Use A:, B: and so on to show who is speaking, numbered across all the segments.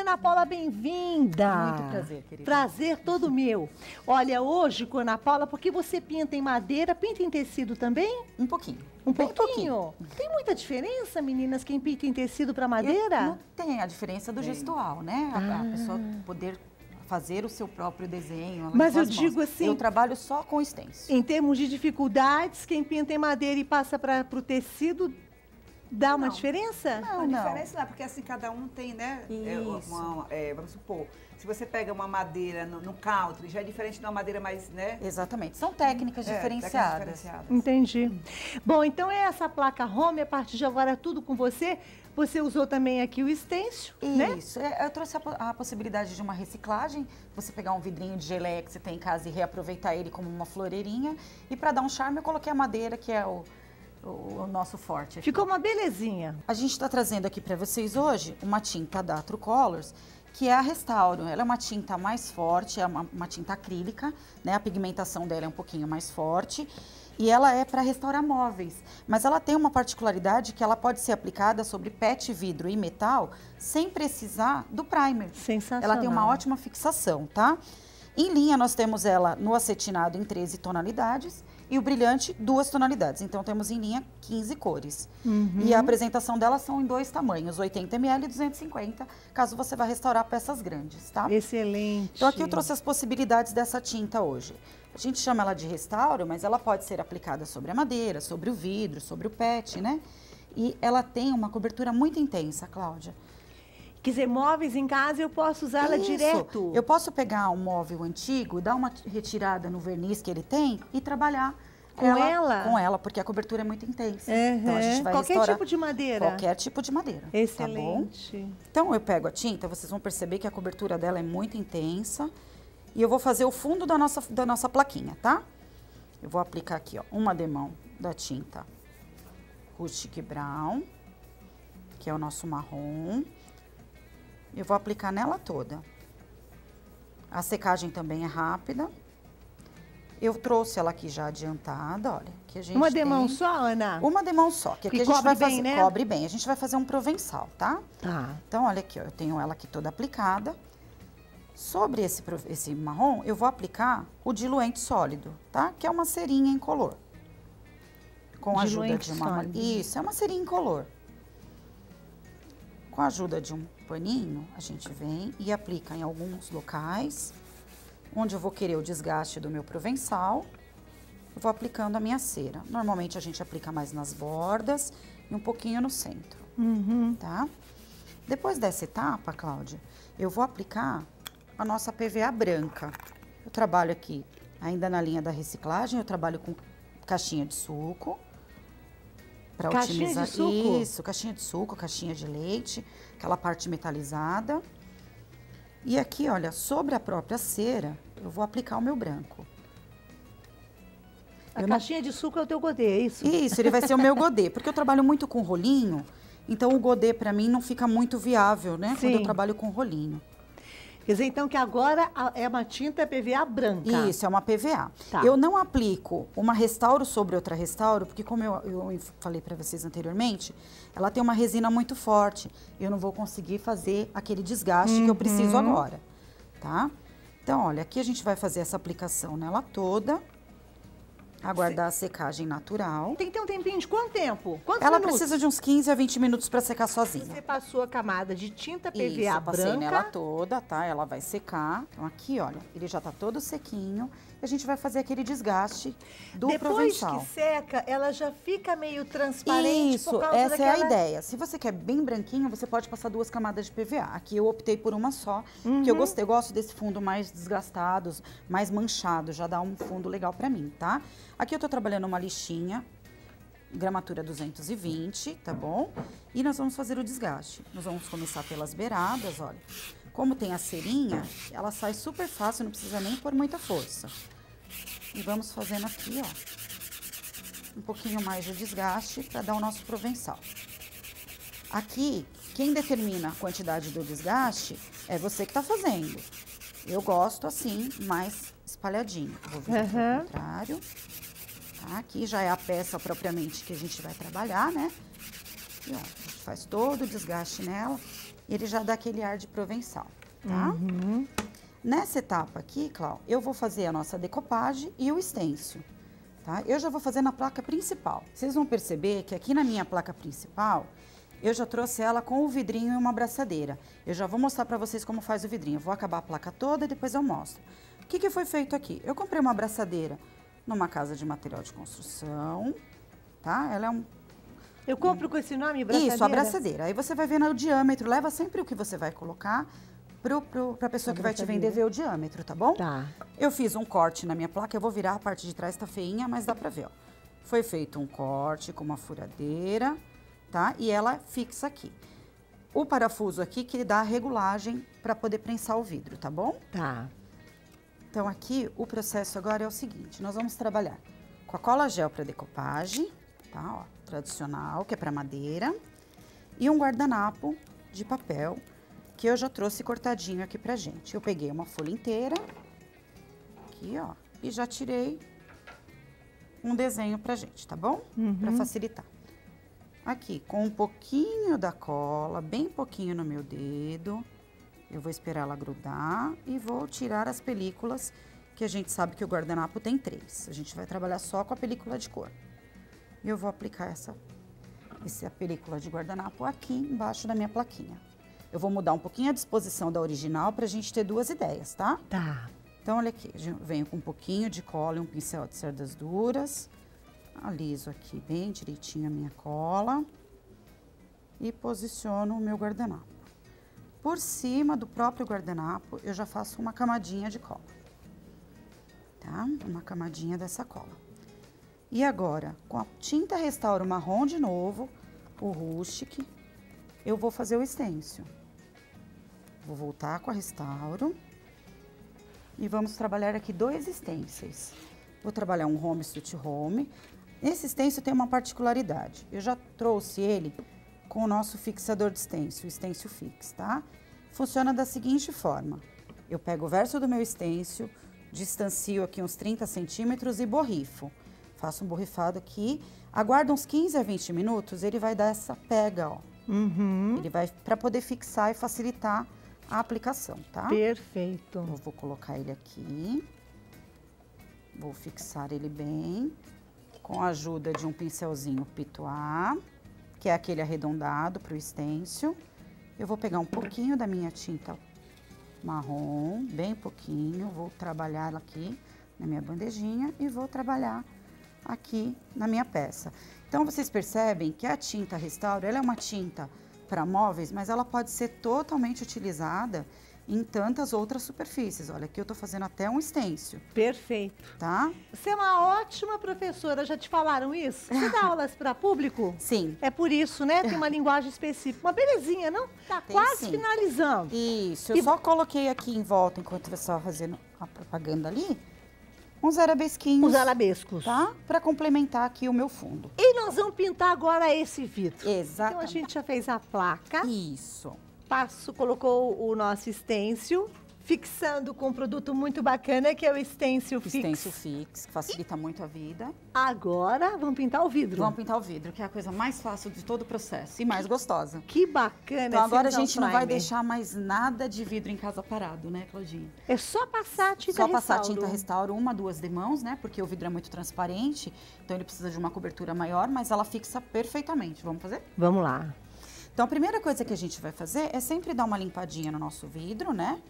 A: Ana Paula, bem-vinda.
B: Muito prazer, querida.
A: Prazer todo meu. Olha, hoje com a Ana Paula, porque você pinta em madeira, pinta em tecido também?
B: Um pouquinho.
A: Um
B: Bem
A: pouquinho? Tem muita diferença, meninas, quem pinta em tecido para madeira?
B: Não tem a diferença do gestual, né? A, a
A: Ah.
B: pessoa poder fazer o seu próprio desenho.
A: Mas eu
B: as mãos.
A: digo assim-
B: Eu trabalho só com stencil.
A: Em termos de dificuldades, quem pinta em madeira e passa para o tecido, dá uma
C: Não.
A: diferença?
B: Não,
C: a
B: não.
C: diferença não é porque assim cada um tem, né? é,
B: Isso.
C: uma- é, vamos supor, se você pega uma madeira no, no country, já é diferente de uma madeira mais, né?
B: Exatamente. São técnicas
C: É,
B: diferenciadas.
C: técnicas diferenciadas.
A: Entendi. Bom, então é essa placa home, a partir de agora é tudo com você. Você usou também aqui o stencil, né?
B: Isso. É, Eu trouxe a, a possibilidade de uma reciclagem, você pegar um vidrinho de geleia que você tem em casa e reaproveitar ele como uma floreirinha. E para dar um charme, eu coloquei a madeira, que é o, o- nosso forte. aqui.
A: Ficou uma belezinha.
B: A gente está trazendo aqui para vocês hoje uma tinta da True Colors, que é a Restauro. Ela é uma tinta mais forte, é uma, uma tinta acrílica, né? A pigmentação dela é um pouquinho mais forte. E ela é para restaurar móveis. Mas ela tem uma particularidade que ela pode ser aplicada sobre PET, vidro e metal sem precisar do primer.
A: Sensacional.
B: Ela tem uma ótima fixação, tá? Em linha, nós temos ela no acetinado em 13 tonalidades e o brilhante, duas tonalidades. Então, temos em linha 15 cores.
A: Uhum.
B: E a apresentação delas são em dois tamanhos, 80 ml e 250, caso você vá restaurar peças grandes, tá?
A: Excelente.
B: Então, aqui eu trouxe as possibilidades dessa tinta hoje. A gente chama ela de restauro, mas ela pode ser aplicada sobre a madeira, sobre o vidro, sobre o PET, né? E ela tem uma cobertura muito intensa, Cláudia.
A: Quer dizer, móveis em casa eu posso usá-la direto.
B: Eu posso pegar um móvel antigo, dar uma retirada no verniz que ele tem e trabalhar
A: Com ela?
B: Com ela, porque a cobertura é muito intensa. Então a
A: Uhum.
B: gente vai
A: Qualquer tipo de madeira.
B: qualquer tipo de madeira. Tá bom?
A: Excelente.
B: Então eu pego a tinta, vocês vão perceber que a cobertura dela é muito intensa. E eu vou fazer o fundo da nossa, da nossa plaquinha, tá? Eu vou aplicar aqui, ó, uma demão da tinta Rustic Brown, que é o nosso marrom. Eu vou aplicar nela toda. A secagem também é rápida. Eu trouxe ela aqui já adiantada, olha. Que a gente
A: Uma demão
B: tem-
A: só, Ana?
B: Uma demão só, que aqui
A: Que
B: a gente
A: cobre
B: vai
A: bem,
B: fazer,
A: né?
B: cobre bem. A gente vai fazer um provençal, tá?
A: Tá.
B: Então, olha aqui, ó, eu tenho ela aqui toda aplicada. Sobre esse, esse marrom, eu vou aplicar o diluente sólido, tá? Que é uma cerinha incolor. Com a ajuda de uma...
A: sólido.
B: Isso, é uma cerinha incolor. Com a ajuda de um paninho, a gente vem e aplica em alguns locais, onde eu vou querer o desgaste do meu provençal. Eu vou aplicando a minha cera. Normalmente, a gente aplica mais nas bordas e um pouquinho no centro
A: Uhum.
B: tá? Depois dessa etapa, Cláudia, eu vou aplicar a nossa PVA branca. Eu trabalho aqui ainda na linha da reciclagem, eu trabalho com caixinha de suco. Para
A: Caixinha de
B: otimizar
A: suco?
B: isso, caixinha de suco, caixinha de leite, aquela parte metalizada. E aqui, olha, sobre a própria cera, eu vou aplicar o meu branco.
A: A
B: Eu não-
A: caixinha de suco é o teu godê, é isso?
B: Isso, ele vai ser o meu godê, porque eu trabalho muito com rolinho, então o godê para mim não fica muito viável, né? Quando
A: Sim.
B: eu trabalho com rolinho.
A: Quer dizer, então, que agora é uma tinta PVA branca.
B: Isso, é uma PVA.
A: Tá.
B: Eu não aplico uma restauro sobre outra restauro, porque como eu, eu falei para vocês anteriormente, ela tem uma resina muito forte. Eu não vou conseguir fazer aquele desgaste que eu preciso
A: Uhum.
B: agora, tá? Então, olha, aqui a gente vai fazer essa aplicação nela toda, aguardar a secagem natural.
A: Tem que ter um tempinho de quanto tempo? Quantos
B: Ela
A: minutos?
B: precisa de uns 15 a 20 minutos para secar sozinha.
A: Você passou a camada de tinta PVA
B: Isso, eu passei nela
A: branca.
B: toda, tá? Ela vai secar. Então aqui, olha, ele já tá todo sequinho. E a gente vai fazer aquele desgaste do
A: Depois
B: provençal.
A: que seca, ela já fica meio transparente
B: Isso,
A: por causa
B: essa é a
A: daquela...
B: ideia. Se você quer bem branquinho, você pode passar duas camadas de PVA. Aqui eu optei por uma só, porque eu
A: Uhum.
B: gostei, eu gosto desse fundo mais desgastado, mais manchado, já dá um fundo legal pra mim, tá? Aqui eu tô trabalhando uma lixinha, gramatura 220, tá bom? E nós vamos fazer o desgaste. Nós vamos começar pelas beiradas, olha. Como tem a cerinha, ela sai super fácil, não precisa nem pôr muita força. E vamos fazendo aqui, ó um pouquinho mais de desgaste para dar o nosso provençal. Aqui, quem determina a quantidade do desgaste é você que está fazendo. Eu gosto assim, mais espalhadinho. Vou
A: Aham.
B: ao contrário. Tá? Aqui já é a peça propriamente que a gente vai trabalhar, né? E, ó, a gente faz todo o desgaste nela. ele já dá aquele ar de provençal, tá?
A: Uhum.
B: Nessa etapa aqui, Clau, eu vou fazer a nossa decopagem e o estêncil, tá? Eu já vou fazer na placa principal. Vocês vão perceber que aqui na minha placa principal, eu já trouxe ela com o vidrinho e uma abraçadeira. Eu já vou mostrar para vocês como faz o vidrinho. Eu vou acabar a placa toda e depois eu mostro. O que, que foi feito aqui? Eu comprei uma abraçadeira numa casa de material de construção, tá? Ela é um
A: Eu compro com esse nome, braçadeira?
B: isso, a abraçadeira. Aí você vai vendo o diâmetro, leva sempre o que você vai colocar pro, pra pessoa que vai te vender ver o diâmetro, tá bom?
A: Tá.
B: Eu fiz um corte na minha placa, eu vou virar a parte de trás, tá feinha, mas dá pra ver, ó. Foi feito um corte com uma furadeira, tá? E ela fixa aqui. O parafuso aqui que dá a regulagem para poder prensar o vidro, tá bom?
A: Tá.
B: Então aqui o processo agora é o seguinte, nós vamos trabalhar com a cola gel para decopagem, tá? Ó, tradicional, que é para madeira, e um guardanapo de papel que eu já trouxe cortadinho aqui pra gente. Eu peguei uma folha inteira, aqui ó, e já tirei um desenho pra gente, tá bom? Pra facilitar. Aqui, com um pouquinho da cola, bem pouquinho no meu dedo, eu vou esperar ela grudar e vou tirar as películas, que a gente sabe que o guardanapo tem três. A gente vai trabalhar só com a película de cor. E eu vou aplicar essa, essa película de guardanapo aqui embaixo da minha plaquinha. Eu vou mudar um pouquinho a disposição da original para a gente ter duas ideias, tá?
A: Tá.
B: Então, olha aqui, venho com um pouquinho de cola e um pincel de cerdas duras. Aliso aqui bem direitinho a minha cola. E posiciono o meu guardanapo. Por cima do próprio guardanapo, eu já faço uma camadinha de cola. Tá? Uma camadinha dessa cola. E agora, com a tinta Restauro Marrom de novo, o Rustic, eu vou fazer o estêncil. Vou voltar com a Restauro. E vamos trabalhar aqui dois stencils. Vou trabalhar um home sweet home. Esse stencil tem uma particularidade. Eu já trouxe ele com o nosso fixador de stencil, o stencil fix, tá? Funciona da seguinte forma. Eu pego o verso do meu stencil, distancio aqui uns 30 centímetros e borrifo. Faço um borrifado aqui, aguardo uns 15 a 20 minutos, ele vai dar essa pega, ó.
A: Uhum.
B: Ele vai para poder fixar e facilitar a aplicação, tá?
A: Perfeito.
B: Eu vou colocar ele aqui. Vou fixar ele bem. Com a ajuda de um pincelzinho pituá, que é aquele arredondado para o estêncil. Eu vou pegar um pouquinho da minha tinta marrom, bem pouquinho. Vou trabalhar aqui na minha bandejinha e vou trabalhar aqui na minha peça. Então, vocês percebem que a tinta Restauro, ela é uma tinta para móveis, mas ela pode ser totalmente utilizada em tantas outras superfícies. Olha, aqui eu tô fazendo até um estêncil,
A: Perfeito.
B: tá?
A: Você é uma ótima professora, já te falaram isso? Você dá aulas para público?
B: Sim.
A: É por isso, né? Tem uma linguagem específica. Uma belezinha, não? Tá
B: Tem
A: quase
B: sim.
A: finalizando.
B: Isso, eu
A: E-
B: só coloquei aqui em volta, enquanto você estava fazendo a propaganda ali, uns arabesquinhos,
A: Os arabescos.
B: tá? Para complementar aqui o meu fundo.
A: E nós vamos pintar agora esse vidro. Então a gente já fez a placa,
B: Isso.
A: Passo, colocou o nosso stencil, fixando com um produto muito bacana que é o stencil fix.
B: Stencil fix, que facilita muito a vida.
A: Agora vamos pintar o vidro.
B: Vamos pintar o vidro, que é a coisa mais fácil de todo o processo e mais gostosa.
A: Que bacana.
B: Então agora a gente não vai deixar mais nada de vidro em casa parado, né, Claudinha?
A: É só passar a tinta
B: Só passar
A: restauro.
B: tinta restauro uma, duas demãos, né? Porque o vidro é muito transparente, então ele precisa de uma cobertura maior, mas ela fixa perfeitamente. Vamos fazer?
A: Vamos lá.
B: Então a primeira coisa que a gente vai fazer é sempre dar uma limpadinha no nosso vidro, né?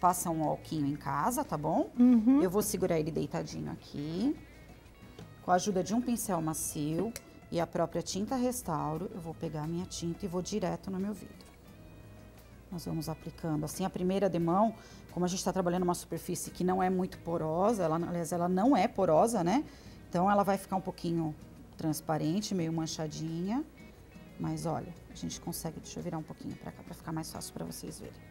B: Passam um alquinho em casa, tá bom?
A: Uhum.
B: Eu vou segurar ele deitadinho aqui. Com a ajuda de um pincel macio e a própria tinta restauro, eu vou pegar a minha tinta e vou direto no meu vidro. Nós vamos aplicando assim a primeira demão, como a gente está trabalhando uma superfície que não é muito porosa, ela, aliás, ela não é porosa, né? Então ela vai ficar um pouquinho transparente, meio manchadinha. Mas olha, a gente consegue, deixa eu virar um pouquinho para cá para ficar mais fácil para vocês verem.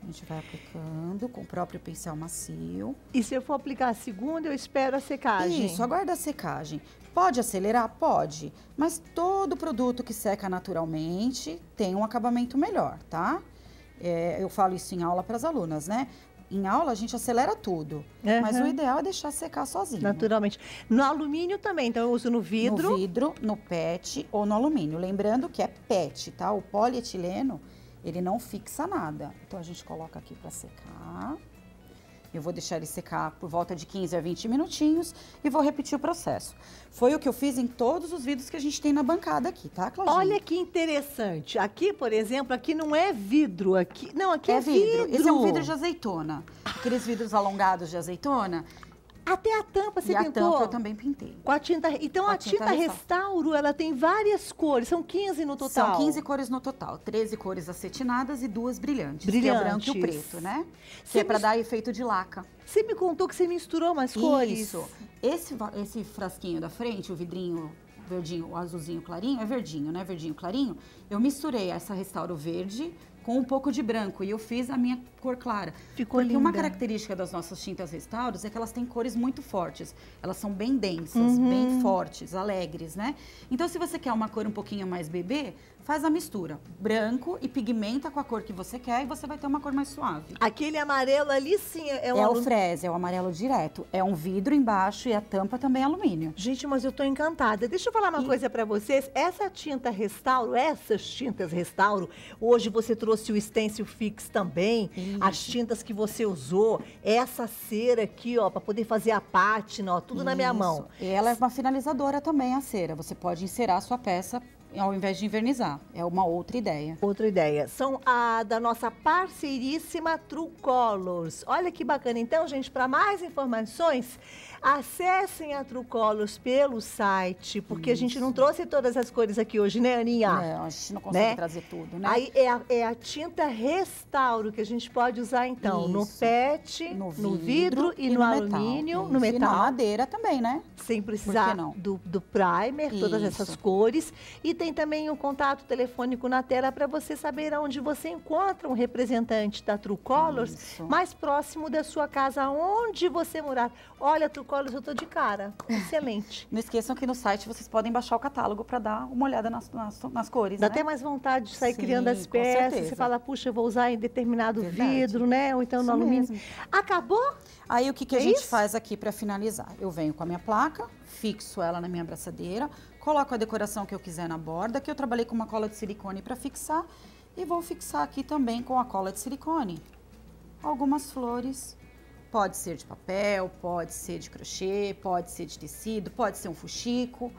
B: A gente vai aplicando com o próprio pincel macio.
A: E se eu for aplicar a segunda, eu espero a secagem.
B: Isso, aguarda a secagem. Pode acelerar? Pode. Mas todo produto que seca naturalmente tem um acabamento melhor, tá? É, eu falo isso em aula para as alunas, né? Em aula a gente acelera tudo. Mas
A: Aham.
B: o ideal é deixar secar sozinho.
A: Naturalmente. No alumínio também, então eu uso no vidro.
B: No vidro, no PET ou no alumínio. Lembrando que é PET, tá? O polietileno, ele não fixa nada. Então a gente coloca aqui para secar. Eu vou deixar ele secar por volta de 15 a 20 minutinhos e vou repetir o processo. Foi o que eu fiz em todos os vidros que a gente tem na bancada aqui, tá, Claudinha?
A: Olha que interessante. Aqui, por exemplo, aqui não é vidro, aqui não, aqui é, é vidro. vidro.
B: Esse é um vidro de azeitona. Aqueles vidros alongados de azeitona.
A: Até a tampa você
B: e
A: pintou?
B: a tampa eu também pintei.
A: Com a tinta, então a, a tinta, tinta restauro, ela tem várias cores, são 15 no total.
B: São 15 cores no total, 13 cores acetinadas e duas brilhantes, brilhantes. que é o branco e o preto, né? Você que é para dar efeito de laca.
A: Você me contou que você misturou umas cores.
B: Isso. Esse, esse frasquinho da frente, o vidrinho verdinho, o azulzinho clarinho, é verdinho, né? Verdinho clarinho. Eu misturei essa restauro verde com um pouco de branco e eu fiz a minha cor clara.
A: Ficou
B: Porque
A: linda.
B: uma característica das nossas tintas restauros é que elas têm cores muito fortes. Elas são bem densas, uhum. bem fortes, alegres, né? Então, se você quer uma cor um pouquinho mais bebê, faz a mistura. Branco e pigmenta com a cor que você quer e você vai ter uma cor mais suave.
A: Aquele amarelo ali sim é,
B: um é o frese, é o amarelo direto. É um vidro embaixo e a tampa também é alumínio.
A: Gente, mas eu tô encantada. Deixa eu falar uma e... coisa para vocês. Essa tinta restauro, essas tintas restauro, hoje você trouxe o stencil fix também, Isso. As tintas que você usou, essa cera aqui, ó, para poder fazer a pátina, ó, tudo Isso. na minha mão.
B: E ela é uma finalizadora também, a cera. Você pode inserar a sua peça ao invés de invernizar. É uma outra ideia.
A: Outra ideia. São a da nossa parceiríssima True Colors. Olha que bacana. Então, gente, para mais informações, acessem a True Colors pelo site, porque Isso. a gente não trouxe todas as cores aqui hoje, né, Aninha?
B: É, a gente não consegue né? trazer tudo, né?
A: Aí é a, é a, tinta restauro que a gente pode usar, então, Isso. no PET, no vidro, no vidro e, e, no, no alumínio,
B: no metal. E na madeira também, né?
A: Sem precisar do, do primer, Isso. todas essas cores. E tem também o um contato telefônico na tela para você saber onde você encontra um representante da True Colors Isso. mais próximo da sua casa, onde você morar. Olha, True Colors, eu tô de cara. Excelente.
B: Não esqueçam que no site vocês podem baixar o catálogo para dar uma olhada nas, nas, nas cores.
A: Dá
B: né?
A: até mais vontade de sair Sim, criando as peças. Você fala, puxa, eu vou usar em determinado Verdade. vidro, né? Ou então Isso no alumínio. Mesmo. Acabou?
B: Aí o que, que é a gente isso? faz aqui para finalizar? Eu venho com a minha placa, fixo ela na minha abraçadeira, coloco a decoração que eu quiser na borda, que eu trabalhei com uma cola de silicone para fixar, e vou fixar aqui também com a cola de silicone. Algumas flores, pode ser de papel, pode ser de crochê, pode ser de tecido, pode ser um fuxico.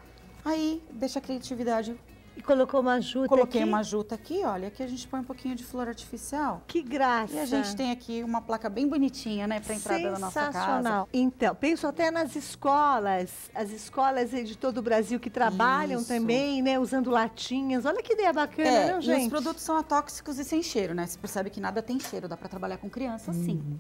B: Aí deixa a criatividade
A: e colocou uma juta
B: Coloquei
A: aqui?
B: uma juta aqui, olha, aqui a gente põe um pouquinho de flor artificial.
A: Que graça!
B: E a gente tem aqui uma placa bem bonitinha, né, para entrada da nossa casa. Sensacional.
A: Então, penso até nas escolas, as escolas de todo o Brasil que trabalham Isso. também, né, usando latinhas. Olha que ideia bacana, é, não, gente?
B: E os produtos são atóxicos e sem cheiro, né? Você percebe que nada tem cheiro, dá para trabalhar com criança, uhum. sim.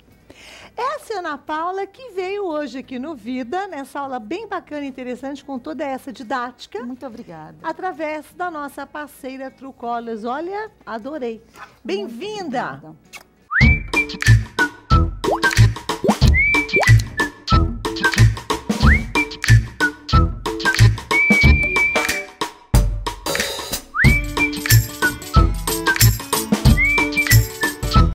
A: Essa é a Ana Paula que veio hoje aqui no Vida, nessa aula bem bacana e interessante, com toda essa didática.
B: Muito obrigada.
A: Através da nossa parceira True Colors. Olha, adorei. Bem-vinda!